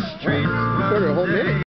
down the street. A whole minute.